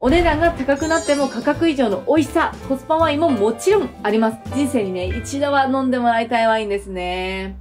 お値段が高くなっても価格以上の美味しさ、コスパワインももちろんあります。人生にね、一度は飲んでもらいたいワインですね。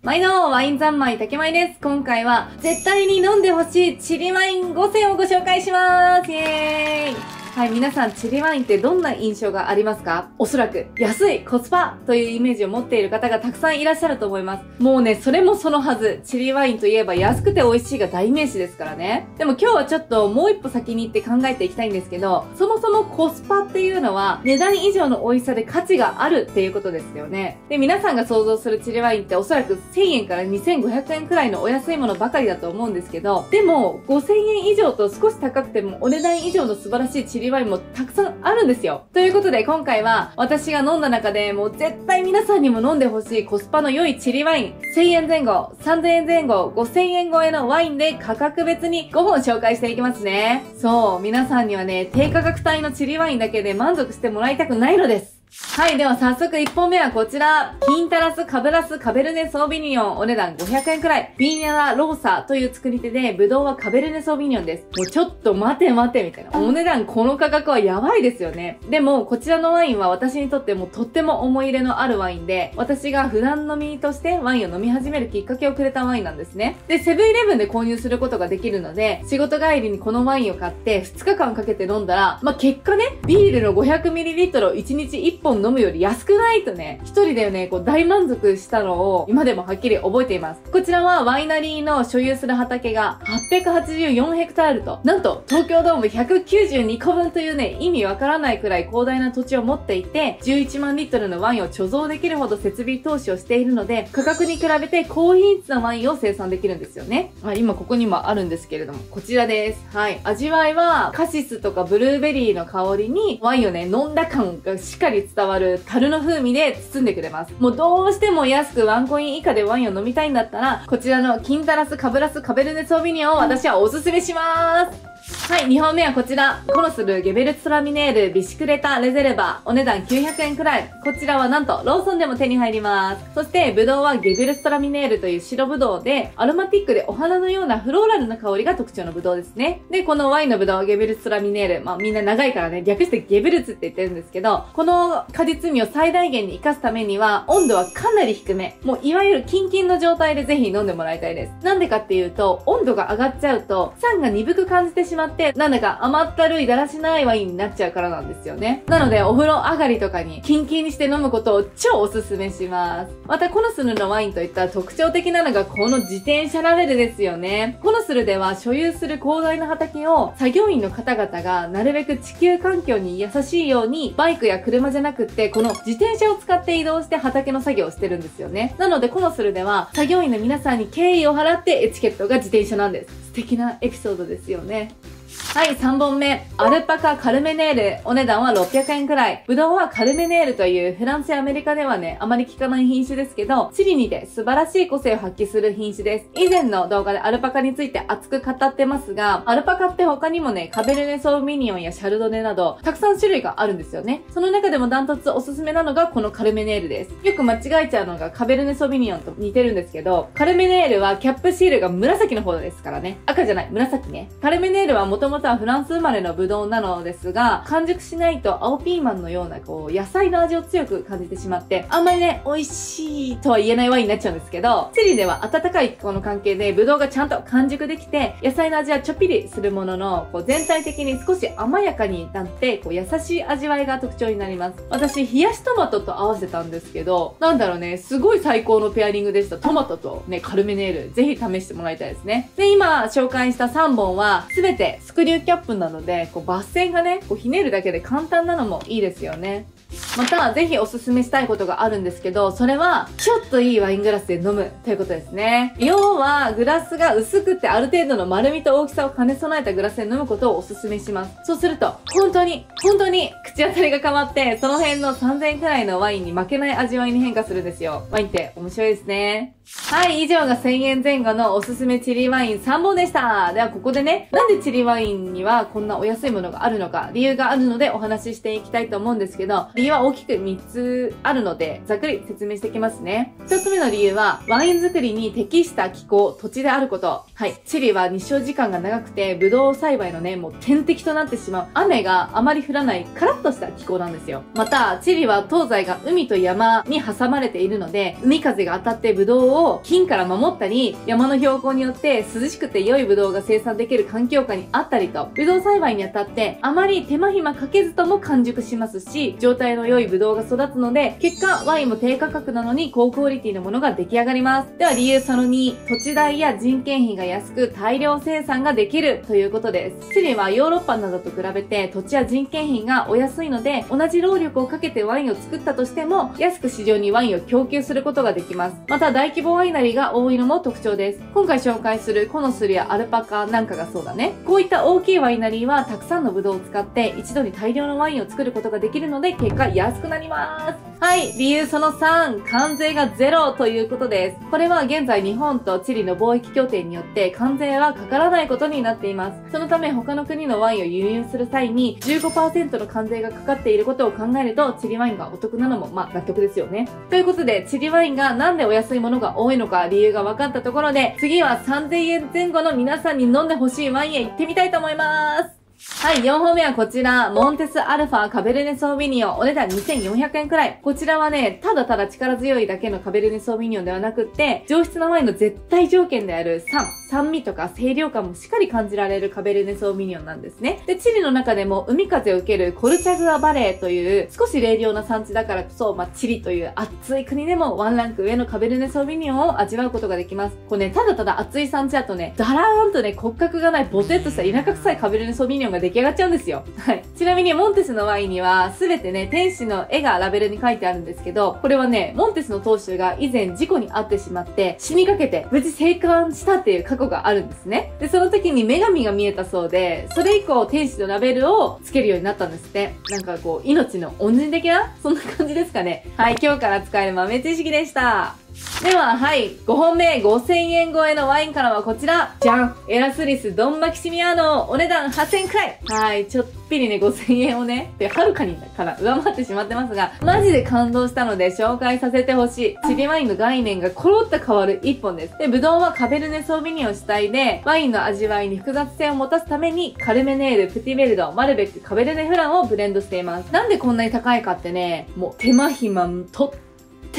毎度、ワイン三昧竹舞です。今回は、絶対に飲んでほしいチリワイン5選をご紹介しますイェーイはい、皆さん、チリワインってどんな印象がありますか？おそらく、安い、コスパというイメージを持っている方がたくさんいらっしゃると思います。もうね、それもそのはず。チリワインといえば安くて美味しいが代名詞ですからね。でも今日はちょっともう一歩先に行って考えていきたいんですけど、そもそもコスパっていうのは、値段以上の美味しさで価値があるっていうことですよね。で、皆さんが想像するチリワインっておそらく1000円から2500円くらいのお安いものばかりだと思うんですけど、でも、5000円以上と少し高くてもお値段以上の素晴らしいチリワインもたくさんあるんですよ。ということで今回は私が飲んだ中でもう絶対皆さんにも飲んでほしいコスパの良いチリワイン1000円前後、3000円前後、5000円超えのワインで価格別に5本紹介していきますね。そう、皆さんにはね、低価格帯のチリワインだけで満足してもらいたくないのです。はい、では早速1本目はこちら。キンタラスカブラスカベルネソービニオン。お値段500円くらい。ビーニャラローサという作り手で、ブドウはカベルネソービニオンです。もうちょっと待て待てみたいな。お値段この価格はやばいですよね。でも、こちらのワインは私にとってもとっても思い入れのあるワインで、私が普段飲みとしてワインを飲み始めるきっかけをくれたワインなんですね。で、セブンイレブンで購入することができるので、仕事帰りにこのワインを買って2日間かけて飲んだら、まあ、結果ね、ビールの 500ml を1日1本飲むより安くないとね、一人でね、こう大満足したのを今でもはっきり覚えています。こちらはワイナリーの所有する畑が884ヘクタールと、なんと東京ドーム192個分というね、意味わからないくらい広大な土地を持っていて、11万リットルのワインを貯蔵できるほど設備投資をしているので、価格に比べて高品質なワインを生産できるんですよね。まあ、今ここにもあるんですけれども、こちらです。はい。味わいはカシスとかブルーベリーの香りにワインをね、飲んだ感がしっかり伝わる樽の風味で包んでくれます。もうどうしても安くワンコイン以下でワインを飲みたいんだったら、こちらのキンタラスカブラスカベルネソービニオンを私はおすすめします。はい、2本目はこちら。コノスルゲベルツラミネールビシクレタレゼルバー。お値段900円くらい。こちらはなんとローソンでも手に入ります。そして、ブドウはゲベルツラミネールという白ブドウで、アロマティックでお花のようなフローラルな香りが特徴のブドウですね。で、このワインのブドウゲベルツラミネール。まあみんな長いからね、略してゲベルツって言ってるんですけど、この果実味を最大限に活かすためには、温度はかなり低め。もういわゆるキンキンの状態でぜひ飲んでもらいたいです。なんでかっていうと、温度が上がっちゃうと、酸が鈍く感じてしまって、なんだか甘ったるいだらしないワインになっちゃうからなんですよね。なので、お風呂上がりとかにキンキンにして飲むことを超おすすめします。また、コノスルのワインといった特徴的なのがこの自転車ラベルですよね。コノスルでは所有する広大な畑を作業員の方々がなるべく地球環境に優しいようにバイクや車じゃなくってこの自転車を使って移動して畑の作業をしてるんですよね。なのでコノスルでは作業員の皆さんに敬意を払ってエチケットが自転車なんです。素敵なエピソードですよね。はい、3本目。アルパカカルメネール。お値段は600円くらい。ぶどうはカルメネールというフランスやアメリカではね、あまり聞かない品種ですけど、チリにて素晴らしい個性を発揮する品種です。以前の動画でアルパカについて熱く語ってますが、アルパカって他にもね、カベルネソーミニオンやシャルドネなど、たくさん種類があるんですよね。その中でもダントツおすすめなのがこのカルメネールです。よく間違えちゃうのがカベルネソーミニオンと似てるんですけど、カルメネールはキャップシールが紫の方ですからね。赤じゃない、紫ね。カルメネールはもともとはフランス生まれのブドウなのですが、完熟しないと青ピーマンのようなこう野菜の味を強く感じてしまって、あんまりね、美味しいとは言えないワインになっちゃうんですけど、チリでは温かい気候の関係でブドウがちゃんと完熟できて、野菜の味はちょっぴりするものの、こう全体的に少し甘やかになって、こう優しい味わいが特徴になります。私、冷やしトマトと合わせたんですけど、なんだろうね、すごい最高のペアリングでした。トマトとね、カルメネール、ぜひ試してもらいたいですね。で、今紹介した3本は、すべてスクリューキャップなので、こう抜線がね、こうひねるだけで簡単なのもいいですよね。また、ぜひおすすめしたいことがあるんですけど、それは、ちょっといいワイングラスで飲むということですね。要は、グラスが薄くてある程度の丸みと大きさを兼ね備えたグラスで飲むことをおすすめします。そうすると、本当に、本当に口当たりが変わって、その辺の3000円くらいのワインに負けない味わいに変化するんですよ。ワインって面白いですね。はい、以上が1000円前後のおすすめチリワイン3本でした。ではここでね、なんでチリワインにはこんなお安いものがあるのか、理由があるのでお話ししていきたいと思うんですけど、理由は大きく3つあるので、ざっくり説明していきますね。1つ目の理由は、ワイン作りに適した気候、土地であること。はい。チリは日照時間が長くて、ブドウ栽培のね、もう天敵となってしまう。雨があまり降らない、カラッとした気候なんですよ。また、チリは東西が海と山に挟まれているので、海風が当たってブドウをを金から守ったり、山の標高によって涼しくて良いブドウが生産できる環境下にあったりと、ブドウ栽培にあたってあまり手間暇かけずとも完熟しますし、状態の良いブドウが育つので、結果ワインも低価格なのに高クオリティのものが出来上がります。では理由その2、土地代や人件費が安く大量生産ができるということです。チリはヨーロッパなどと比べて土地や人件費がお安いので、同じ労力をかけてワインを作ったとしても、安く市場にワインを供給することができます。また大規模ワイナリーが多いのも特徴です。今回紹介するコノスルやアルパカなんかがそうだね。こういった大きいワイナリーはたくさんのブドウを使って一度に大量のワインを作ることができるので結果安くなります。はい、理由その3、関税がゼロということです。これは現在日本とチリの貿易協定によって関税はかからないことになっています。そのため他の国のワインを輸入する際に15%の関税がかかっていることを考えるとチリワインがお得なのもまあ納得ですよね。ということでチリワインがなんでお安いものが多いのか理由が分かったところで次は3000円前後の皆さんに飲んでほしいワインへ行ってみたいと思います。はい、4本目はこちら、モンテスアルファカベルネソービニオン。お値段2400円くらい。こちらはね、ただただ力強いだけのカベルネソービニオンではなくって、上質なワインの絶対条件である酸、酸味とか清涼感もしっかり感じられるカベルネソービニオンなんですね。で、チリの中でも海風を受けるコルチャグアバレーという少し冷涼な産地だからこそ、まあ、チリという暑い国でもワンランク上のカベルネソービニオンを味わうことができます。これね、ただただ暑い産地だとね、だらーんとね、骨格がないボテッとした田舎臭いカベルネソービニオンが出来上がっちゃうんですよ。はい。ちなみにモンテスのワインには、すべてね、天使の絵がラベルに書いてあるんですけど、これはね、モンテスの当主が以前事故に遭ってしまって、死にかけて無事生還したっていう過去があるんですね。で、その時に女神が見えたそうで、それ以降天使のラベルをつけるようになったんですって。なんかこう、命の恩人的なそんな感じですかね。はい、今日から使える豆知識でした。では、はい。5本目、5000円超えのワインからはこちら。じゃんエラスリスドンマキシミアーノ。お値段8000円くらい。はい。ちょっぴりね、5000円をね、はるかにから上回ってしまってますが、マジで感動したので紹介させてほしい。チリワインの概念がコロッと変わる一本です。で、ブドウはカベルネソービニオン主体で、ワインの味わいに複雑性を持たすために、カルメネール、プティベルド、マルベック、カベルネフランをブレンドしています。なんでこんなに高いかってね、もう手間暇とって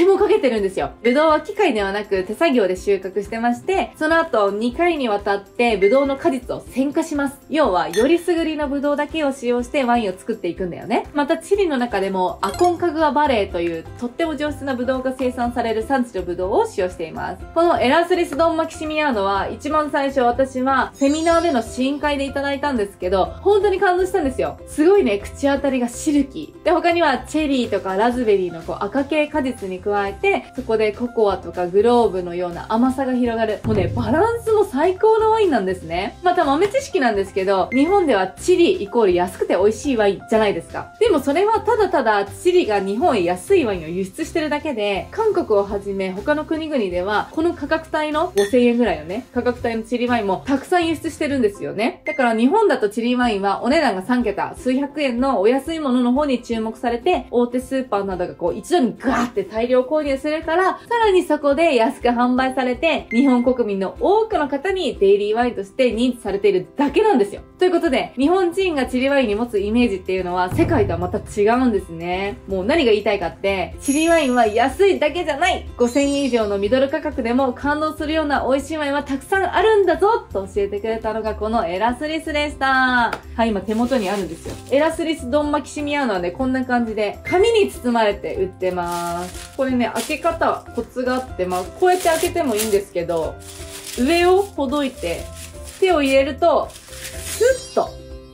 もかけてるんですよ。ぶどうは機械ではなく手作業で収穫してまして、その後2回にわたってぶどうの果実を選化します。要は、よりすぐりのぶどうだけを使用してワインを作っていくんだよね。また、チリの中でもアコンカグアバレーというとっても上質なぶどうが生産される産地のぶどうを使用しています。このエラスリスドンマキシミアーノは一番最初私はセミナーでの試飲会でいただいたんですけど、本当に感動したんですよ。すごいね、口当たりがシルキー。で、他にはチェリーとかラズベリーのこう赤系果実に加加えて、そこでココアとかグローブのような甘さが広がる。もうね、バランスも最高のワインなんですね。また豆知識なんですけど、日本ではチリイコール安くて美味しいワインじゃないですか。でもそれはただただチリが日本へ安いワインを輸出してるだけで、韓国をはじめ他の国々では、この価格帯の5000円ぐらいのね、価格帯のチリワインもたくさん輸出してるんですよね。だから日本だとチリワインはお値段が3桁、数百円のお安いものの方に注目されて、大手スーパーなどがこう一度にガーって大量購入するから、さらにそこで安く販売されて、日本国民の多くの方にデイリーワインとして認知されているだけなんですよ。ということで、日本人がチリワインに持つイメージっていうのは世界とはまた違うんですね。もう何が言いたいかって、チリワインは安いだけじゃない !5000 円以上のミドル価格でも感動するような美味しいワインはたくさんあるんだぞと教えてくれたのがこのエラスリスでした。はい、今手元にあるんですよ。エラスリスドンマキシミアーノはね、こんな感じで紙に包まれて売ってます。これね、開け方コツがあって、まあ、こうやって開けてもいいんですけど、上をほどいて、手を入れると、スッと、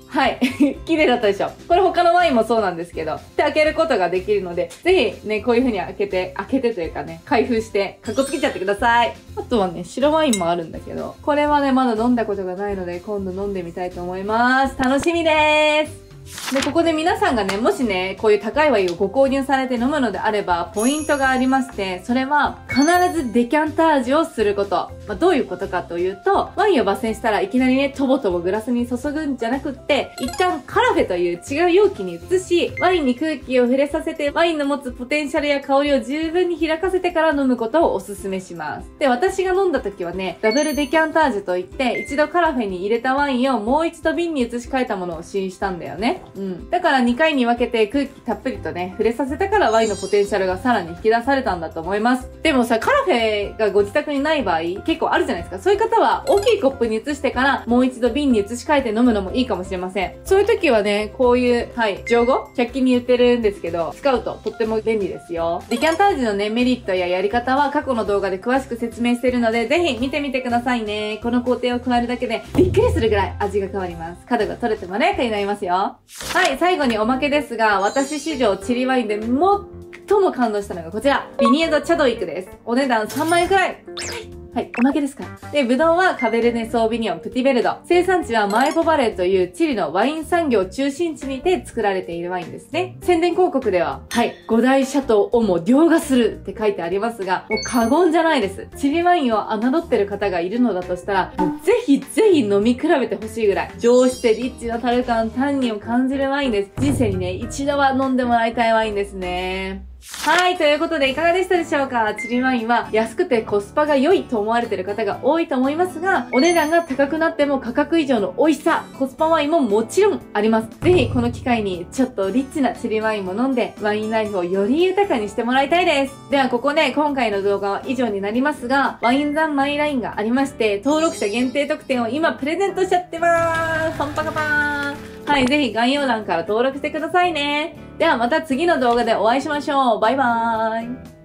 はい。綺麗だったでしょ。これ他のワインもそうなんですけど、手開けることができるので、ぜひね、こういう風に開けて、開けてというかね、開封して、かっこつけちゃってください。あとはね、白ワインもあるんだけど、これはね、まだ飲んだことがないので、今度飲んでみたいと思います。楽しみですで、ここで皆さんがね、もしね、こういう高いワインをご購入されて飲むのであれば、ポイントがありまして、それは必ずデキャンタージュをすること。まあ、どういうことかというと、ワインを抜栓したらいきなりね、とぼとぼグラスに注ぐんじゃなくって、一旦カラフェという違う容器に移し、ワインに空気を触れさせて、ワインの持つポテンシャルや香りを十分に開かせてから飲むことをお勧めします。で、私が飲んだ時はね、ダブルデキャンタージュといって、一度カラフェに入れたワインをもう一度瓶に移し替えたものを試飲したんだよね。うん。だから2回に分けて空気たっぷりとね、触れさせたからワインのポテンシャルがさらに引き出されたんだと思います。でもさ、カラフェがご自宅にない場合、結構あるじゃないですか。そういう方は、大きいコップに移してから、もう一度瓶に移し替えて飲むのもいいかもしれません。そういう時はね、こういう、はい、上語 ?100 均に売ってるんですけど、使うととっても便利ですよ。デキャンタージのね、メリットややり方は過去の動画で詳しく説明してるので、ぜひ見てみてくださいね。この工程を加えるだけで、びっくりするぐらい味が変わります。角が取れてまろやかになりますよ。はい、最後におまけですが、私史上チリワインで最も感動したのがこちら。ビニエドチャドウィックです。お値段3万円くらい。はいはい、おまけですかで、ブドウはカベルネソービニオン、プティベルド。生産地はマエポバレーというチリのワイン産業中心地にて作られているワインですね。宣伝広告では、はい、五大シャトーをも凌駕するって書いてありますが、もう過言じゃないです。チリワインを侮ってる方がいるのだとしたら、もうぜひぜひ飲み比べてほしいぐらい、上質でリッチなタル感、タンニンを感じるワインです。人生にね、一度は飲んでもらいたいワインですね。はい、ということでいかがでしたでしょうか？チリワインは安くてコスパが良いと思われてる方が多いと思いますが、お値段が高くなっても価格以上の美味しさ、コスパワインももちろんあります。ぜひこの機会にちょっとリッチなチリワインも飲んで、ワインライフをより豊かにしてもらいたいです。ではここで今回の動画は以上になりますが、ワインザンマイラインがありまして、登録者限定特典を今プレゼントしちゃってまーす。パンパカパーン。はい、ぜひ概要欄から登録してくださいね。ではまた次の動画でお会いしましょう。バイバーイ。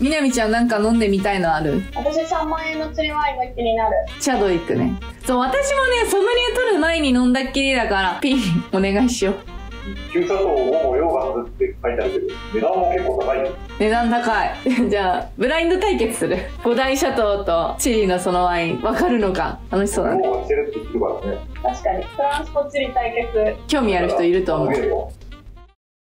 みなみちゃんなんか飲んでみたいのある？私3万円の釣りワインが気になる。チャド行くね。そう、私もね、ソムリエ取る前に飲んだっきりだから、ピンお願いしよう。旧砂糖を溶岩すって書いてあるけど値段も結構高い値段高い。じゃあブラインド対決する。五大シャトーとチリのそのワイン分かるのか？楽しそうだね。確かに。フランスとチリ対決。興味ある人いると思う